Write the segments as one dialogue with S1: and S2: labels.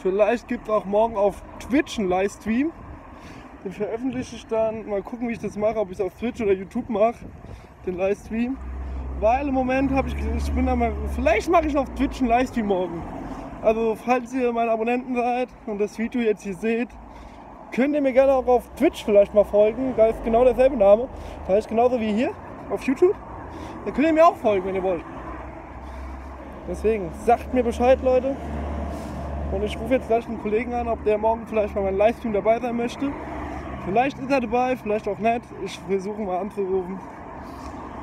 S1: Vielleicht gibt es auch morgen auf Twitch einen Livestream. Den veröffentliche ich dann. Mal gucken, wie ich das mache, ob ich es auf Twitch oder YouTube mache, den Livestream. Weil im Moment habe ich, ich bin da mal, vielleicht mache ich auf Twitch einen Livestream morgen. Also falls ihr meine Abonnenten seid und das Video jetzt hier seht, könnt ihr mir gerne auch auf Twitch vielleicht mal folgen. Da ist genau derselbe Name. Da ist genauso wie hier auf YouTube. Da könnt ihr mir auch folgen, wenn ihr wollt. Deswegen sagt mir Bescheid, Leute. Und ich rufe jetzt gleich einen Kollegen an, ob der morgen vielleicht mal meinen Livestream dabei sein möchte. Vielleicht ist er dabei, vielleicht auch nicht. Ich versuche mal anzurufen.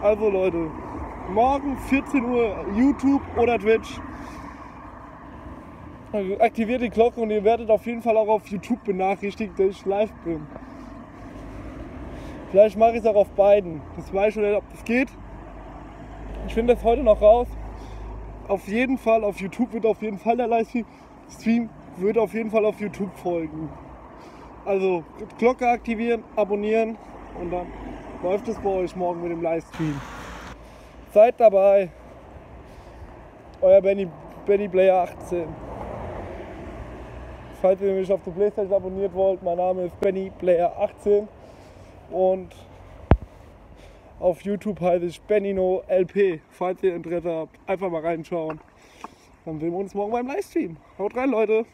S1: Also Leute, morgen 14 Uhr YouTube oder Twitch. Also aktiviert die Glocke und ihr werdet auf jeden Fall auch auf YouTube benachrichtigt, dass ich live bin. Vielleicht mache ich es auch auf beiden. Das weiß ich nicht, ob das geht. Ich finde das heute noch raus. Auf jeden Fall, auf YouTube wird auf jeden Fall der Livestream Stream wird auf jeden Fall auf YouTube folgen. Also Glocke aktivieren, abonnieren und dann läuft es bei euch morgen mit dem Livestream. Seid dabei. Euer Benny, Benny Player 18. Falls ihr mich auf der Playstation abonniert wollt, mein Name ist Benny Player 18 und auf YouTube heiße ich Benino LP. Falls ihr Interesse habt, einfach mal reinschauen. Dann sehen wir uns morgen beim Livestream. Haut rein, Leute!